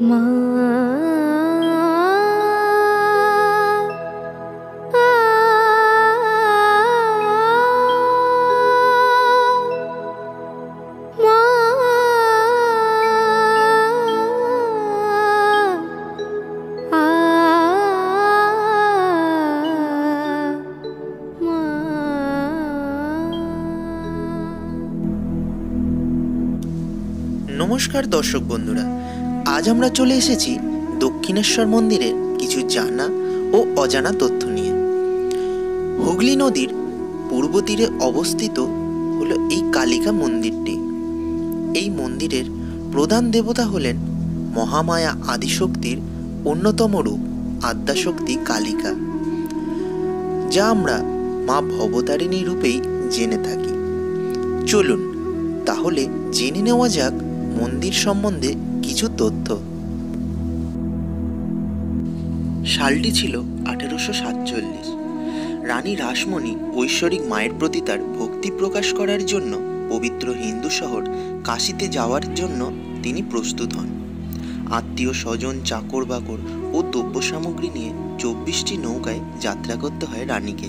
মা। নমস্কার দর্শক বন্ধুরা আজ আমরা চলে এসেছি দক্ষিণেশ্বর মন্দিরের কিছু জানা ও অজানা তথ্য নিয়ে। হুগলি নদীর পূর্ব তীরে অবস্থিত হলো এই কালিকা মন্দিরটি। এই মন্দিরের প্রধান দেবতা হলেন মহামায়া আদিশক্তির অন্যতম রূপ, আদ্যাশক্তি কালিকা, যা আমরা মা ভবতারিণী রূপেই জেনে থাকি। চলুন, তাহলে জেনে নেওয়া যাক মন্দির সম্বন্ধে কিছু তথ্য। সালটি ছিল আঠেরোশো সাতচল্লিশ। রানী রাসমণি ঐশ্বরিক মায়ের প্রতি তার ভক্তি প্রকাশ করার জন্য পবিত্র হিন্দু শহর কাশিতে যাওয়ার জন্য তিনি প্রস্তুত হন। আত্মীয় স্বজন চাকর বাকর ও দ্রব্য সামগ্রী নিয়ে চব্বিশটি নৌকায় যাত্রা করতে হয় রানীকে।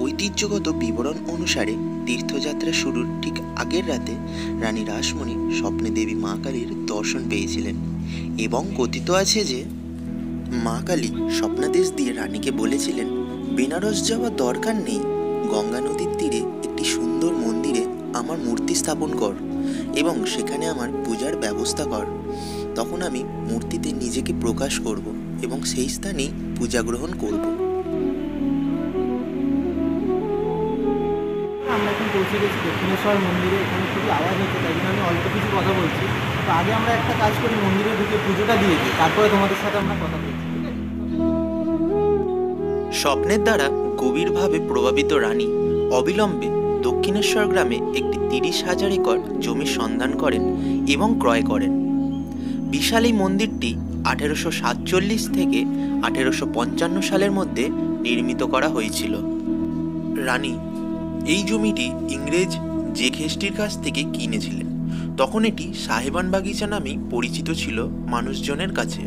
ঐতিহ্যগত বিবরণ অনুসারে তীর্থযাত্রা শুরুর ঠিক আগের রাতে রানী রাসমণি স্বপ্নে দেবী মা কালীর দর্শন পেয়েছিলেন এবং কথিত আছে যে মা কালী স্বপ্নাদেশ দিয়ে রানীকে বলেছিলেন, বেনারস যাওয়ার দরকার নেই। গঙ্গা নদীর তীরে একটি সুন্দর মন্দিরে আমার মূর্তি স্থাপন কর এবং সেখানে আমার পূজার ব্যবস্থা কর। তখন আমি মূর্তিতে নিজেকে প্রকাশ করব এবং সেই স্থানেই পূজা গ্রহণ করব। পৌঁছে গেছি, দক্ষিণেশ্বর মন্দিরে, এখানে খুবই আওয়াজ হচ্ছে, তাই জন্য আমি অল্প কিছু কথা বলছি। তো আগে আমরা একটা কাজ করি মন্দিরে ঢুকে পুজোটা দিয়ে দিই, তারপরে তোমাদের সাথে আমরা কথা বলছি স্বপ্নের দ্বারা গভীরভাবে প্রভাবিত রানী অবিলম্বে দক্ষিণেশ্বর গ্রামে একটি তিরিশ হাজার একর জমির সন্ধান করেন এবং ক্রয় করেন। বিশাল এই মন্দিরটি আঠেরোশো সাতচল্লিশ থেকে আঠেরোশো পঞ্চান্ন সালের মধ্যে নির্মিত করা হয়েছিল। রানী এই জমিটি ইংরেজ যে খেষ্টির কাছ থেকে কিনেছিলেন। তখন এটি সাহেবান বাগিচা নামেই পরিচিত ছিল মানুষজনের কাছে।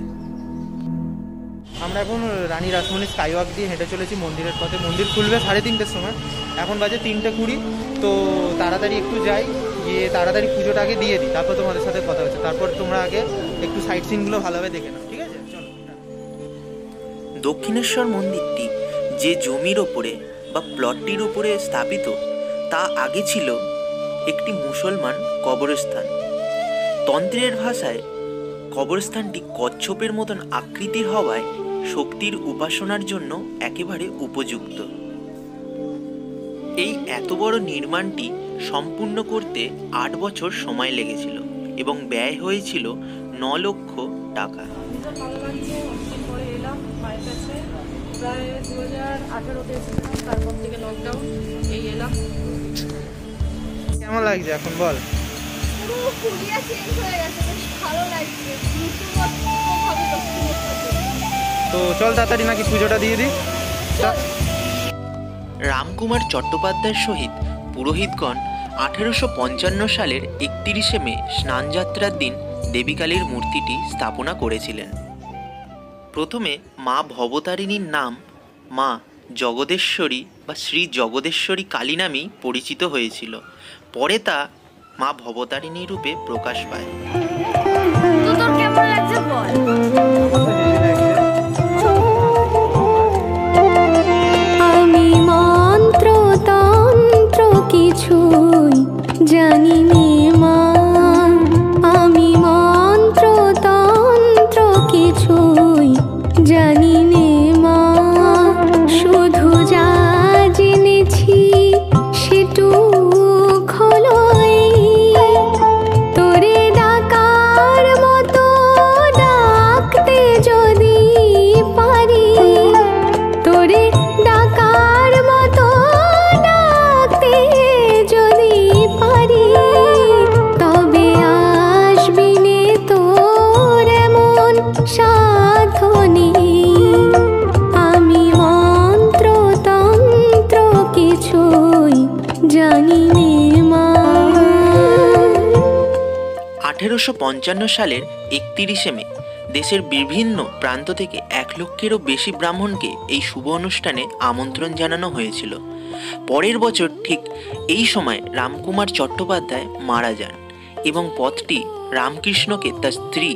আমরা এখন রানী রাসমণি স্কাইওয়াক দিয়ে হেঁটে চলেছি মন্দিরের পথে। মন্দির খুলবে সাড়ে তিনটের সময়। এখন বাজে তিনটে কুড়ি। তো তাড়াতাড়ি একটু যাই গিয়ে তাড়াতাড়ি পুজোটা আগে দিয়ে দিই। তারপর তোমাদের সাথে কথা হচ্ছে। তারপর তোমরা আগে একটু সাইট সিনগুলো ভালোভাবে দেখে নাও ঠিক আছে? চলো। দক্ষিণেশ্বর মন্দিরটি যে জমির ওপরে বা প্লটটির উপরে স্থাপিত তা আগে ছিল একটি মুসলমান কবরস্থান। তন্ত্রের ভাষায় কবরস্থানটি কচ্ছপের মতন আকৃতির হওয়ায় শক্তির উপাসনার জন্য একেবারে উপযুক্ত। এই এত বড় নির্মাণটি সম্পূর্ণ করতে আট বছর সময় লেগেছিল এবং ব্যয় হয়েছিল ন লক্ষ টাকা। প্রায় দু হাজার আঠেরোতে এসেছিলাম তারপর থেকে লকডাউন এই এলাম। কেমন লাগছে এখন বল? তো চল তাড়াতাড়ি নাকি পুজোটা দিয়ে দিই। রামকুমার চট্টোপাধ্যায়ের সহিত পুরোহিতগণ আঠেরোশো পঞ্চান্ন সালের একত্রিশে মে স্নানযাত্রার দিন দেবীকালীর মূর্তিটি স্থাপনা করেছিলেন। প্রথমে মা ভবতারিণীর নাম মা জগদেশ্বরী বা শ্রী জগদেশ্বরী কালী নামেই পরিচিত হয়েছিল। পরে তা মা ভবতারিণী রূপে প্রকাশ পায়। আঠেরোশো পঞ্চান্ন সালের একতিরিশে মে, দেশের বিভিন্ন প্রান্ত থেকে এক লক্ষেরও বেশি ব্রাহ্মণকে এই শুভ অনুষ্ঠানে আমন্ত্রণ জানানো হয়েছিল। পরের বছর ঠিক এই সময় রামকুমার চট্টোপাধ্যায় মারা যান এবং পথটি রামকৃষ্ণকে তার স্ত্রী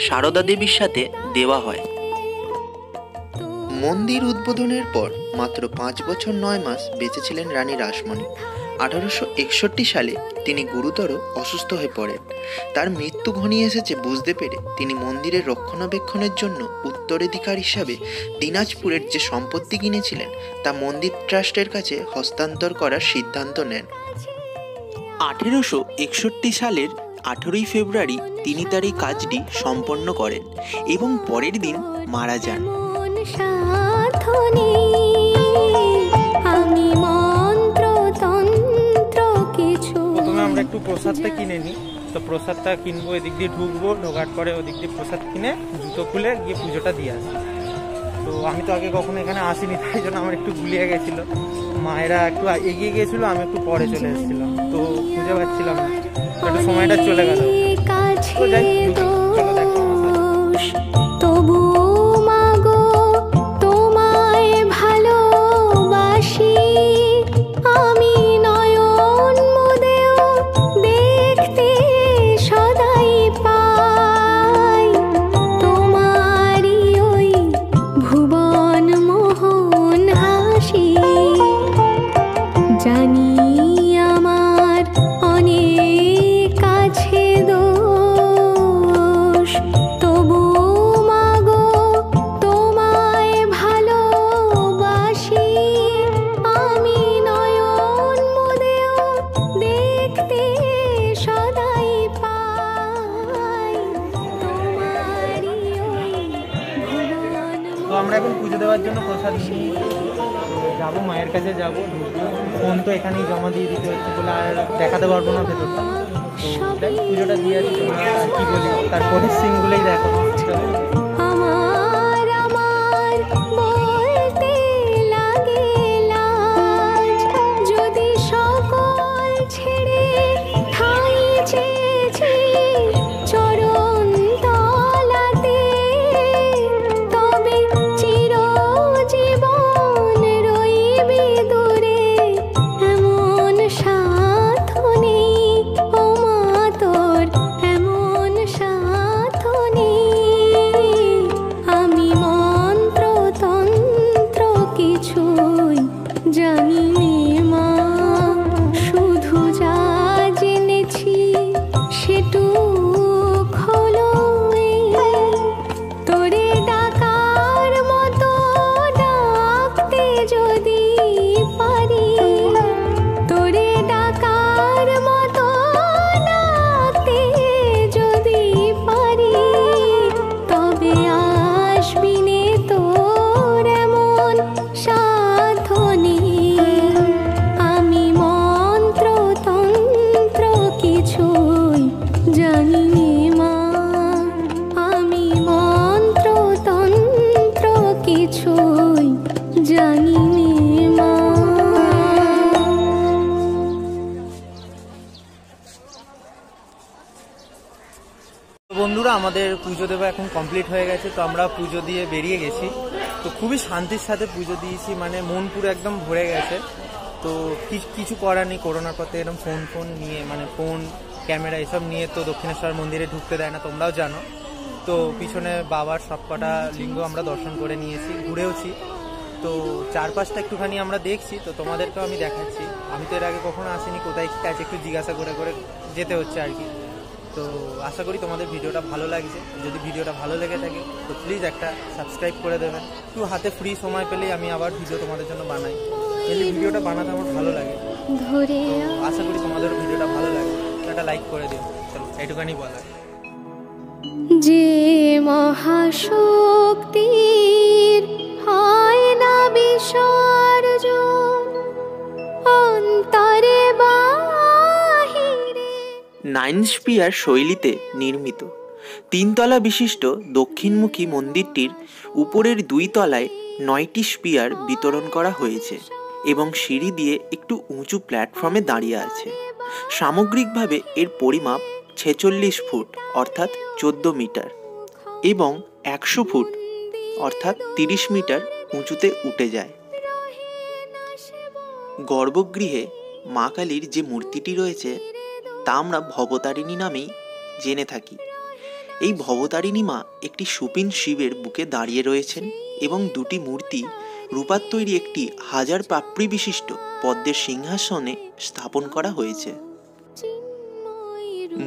সারদা দেবীর সাথে দেওয়া হয়। মন্দির উদ্বোধনের পর মাত্র পাঁচ বছর নয় মাস বেঁচেছিলেন রানী রাসমণি। আঠারোশো একষট্টি সালে তিনি গুরুতর অসুস্থ হয়ে পড়েন। তার মৃত্যু ঘনিয়ে এসেছে বুঝতে পেরে তিনি মন্দিরের রক্ষণাবেক্ষণের জন্য উত্তরাধিকার হিসাবে দিনাজপুরের যে সম্পত্তি কিনেছিলেন তা মন্দির ট্রাস্টের কাছে হস্তান্তর করার সিদ্ধান্ত নেন। আঠেরোশো একষট্টি সালের আঠেরোই ফেব্রুয়ারি তিনি তার এই কাজটি সম্পন্ন করেন এবং পরের দিন মারা যান। একটু প্রসাদটা কিনে নিই তো প্রসাদটা কিনবো এদিক দিয়ে ঢুকবো, ঢোকার পরে ওদিক দিয়ে প্রসাদ কিনে জুতো খুলে গিয়ে পুজোটা দিয়ে আসি। তো আমি তো আগে কখনো এখানে আসিনি, তাই জন্য আমার একটু গুলিয়ে গেছিল। মায়েরা একটু এগিয়ে গিয়েছিল, আমি একটু পরে চলে এসেছিলাম। তো খুঁজে পাচ্ছিলাম একটু সময়টা চলে গেল। তো যাই জন্য প্রসাদ যাব, মায়ের কাছে যাব। ফোন তো এখানেই জমা দিয়ে দিতে হচ্ছে বলে আর দেখাতে পারব না ভেতরটা। তো পুজোটা দিয়ে আসি কি বলি? তারপরের সিনগুলোই দেখো। জানি মা, আমি জানি মা। বন্ধুরা, আমাদের পুজো দেওয়া এখন কমপ্লিট হয়ে গেছে, তো আমরা পুজো দিয়ে বেরিয়ে গেছি। তো খুবই শান্তির সাথে পুজো দিয়েছি মানে মন পুরো একদম ভরে গেছে। তো কিছু করার নেই, করোনার পথে এরকম ফোন ফোন নিয়ে মানে ফোন ক্যামেরা এসব নিয়ে তো দক্ষিণেশ্বর মন্দিরে ঢুকতে দেয় না তোমরাও জানো। তো পিছনে বাবার সবকটা লিঙ্গ আমরা দর্শন করে নিয়েছি ঘুরেওছি। তো চারপাশটা একটুখানি আমরা দেখছি তো তোমাদেরকেও আমি দেখাচ্ছি। আমি তো এর আগে কখনো আসিনি কোথায় কি আছে একটু জিজ্ঞাসা করে করে যেতে হচ্ছে আর কি। তো আশা করি তোমাদের ভিডিওটা ভালো লাগছে। যদি ভিডিওটা ভালো লেগে থাকে তো প্লিজ একটা সাবস্ক্রাইব করে দেবেন একটু হাতে ফ্রি সময় পেলেই আমি আবার ভিডিও তোমাদের জন্য বানাই। এই ভিডিওটা বানাতে আমার ভালো লাগে আশা করি তোমাদের ভিডিওটা ভালো লাগে একটা লাইক করে দিও। চলো এইটুখানি বলা যে মহাশক্তির হয় না বিসর্জন অন্তরে বাহিরে। নাইন স্পিয়ার শৈলীতে নির্মিত। তিনতলা বিশিষ্ট দক্ষিণমুখী মন্দিরটির উপরের দুই তলায় নয়টি স্পিয়ার বিতরণ করা হয়েছে এবং সিঁড়ি দিয়ে একটু উঁচু প্ল্যাটফর্মে দাঁড়িয়ে আছে। সামগ্রিকভাবে এর পরিমাপ ছেচল্লিশ ফুট, অর্থাৎ চোদ্দ মিটার, এবং একশো ফুট, অর্থাৎ তিরিশ মিটার উঁচুতে উঠে যায়। গর্ভগৃহে মা কালীর যে মূর্তিটি রয়েছে, তা আমরা ভবতারিণী নামেই জেনে থাকি। এই ভবতারিণী মা একটি সুপিন শিবের বুকে দাঁড়িয়ে রয়েছেন এবং দুটি মূর্তি রূপার তৈরি একটি হাজার পাপড়ি বিশিষ্ট পদ্মের সিংহাসনে স্থাপন করা হয়েছে।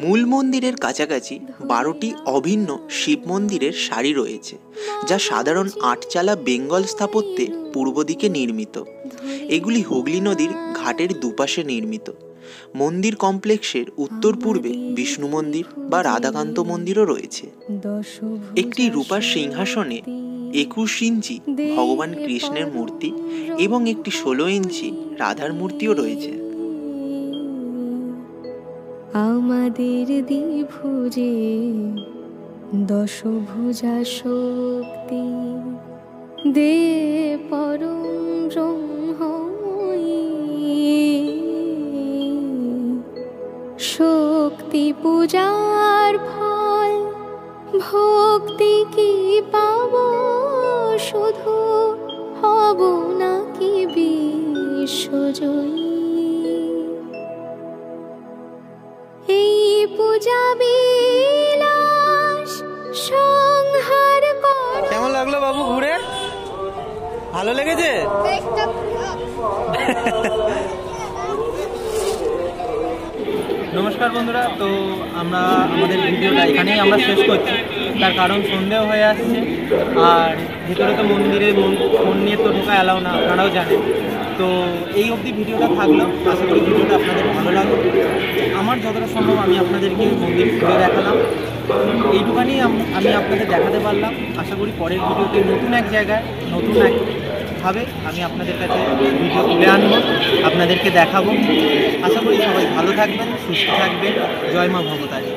মূল মন্দিরের কাছাকাছি বারোটি অভিন্ন শিব মন্দিরের সারি রয়েছে, যা সাধারণ আটচালা বেঙ্গল স্থাপত্যে পূর্ব দিকে নির্মিত। এগুলি হুগলি নদীর ঘাটের দুপাশে নির্মিত। মন্দির কমপ্লেক্সের উত্তর পূর্বে বিষ্ণু মন্দির বা রাধাকান্ত মন্দিরও রয়েছে। একটি রূপার সিংহাসনে একুশ ইঞ্চি ভগবান কৃষ্ণের মূর্তি এবং একটি ষোলো ইঞ্চি রাধার মূর্তিও রয়েছে। আমাদের দ্বিভুজে দশভুজা শক্তি। দে পরম ব্রহ্মময়ী শক্তি পূজার ফল ভক্তি কি পাব? শুধু হব নাকি বিশ্বজয়ী? এই পূজা বিলাস সংহার কর। কেমন লাগল বাবু ঘুরে? ভালো লেগেছে? নমস্কার বন্ধুরা, তো আমরা আমাদের ভিডিওটা এখানেই আমরা শেষ করছি। তার কারণ সন্ধেও হয়ে আসছে, আর ভেতরে তো মন্দিরে মন- নিয়ে তো ঢোকা এলাও না, আপনারাও জানেন। তো এই অবধি ভিডিওটা থাকল, আশা করি ভিডিওটা আপনাদের ভালো লাগল। আমার যতটা সম্ভব আমি আপনাদেরকে মন্দির ঘুরে দেখালাম। এইটুখানি আমি আপনাদের দেখাতে পারলাম। আশা করি পরের ভিডিওতে নতুন এক জায়গায়, নতুন এক ভাবে আমি আপনাদের কাছে ভিডিও তুলে আনব, আপনাদেরকে দেখাবো। আশা করি সবাই ভালো থাকবেন, সুস্থ থাকবেন। জয় মা ভগতারী